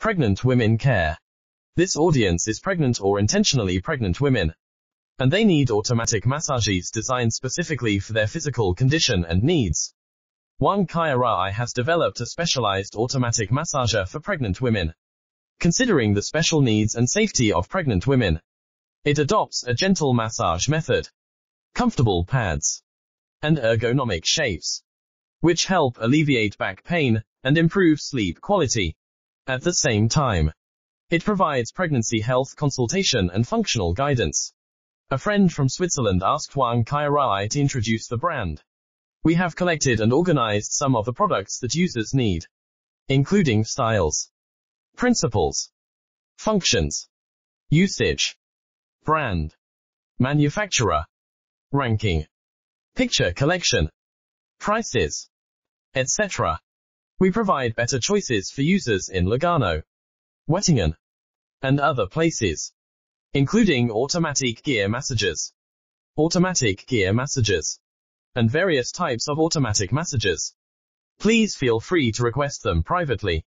Pregnant women care. This audience is pregnant or intentionally pregnant women. And they need automatic massages designed specifically for their physical condition and needs. Wang Qirui has developed a specialized automatic massager for pregnant women. Considering the special needs and safety of pregnant women, it adopts a gentle massage method, comfortable pads, and ergonomic shapes, which help alleviate back pain and improve sleep quality. At the same time, it provides pregnancy health consultation and functional guidance. A friend from Switzerland asked Wang Qirui to introduce the brand. We have collected and organized some of the products that users need, including styles, principles, functions, usage, brand, manufacturer, ranking, picture collection, prices, etc. We provide better choices for users in Lugano, Wettingen, and other places, including automatic gear massages, automatic gear massages, and various types of automatic massages. Please feel free to request them privately.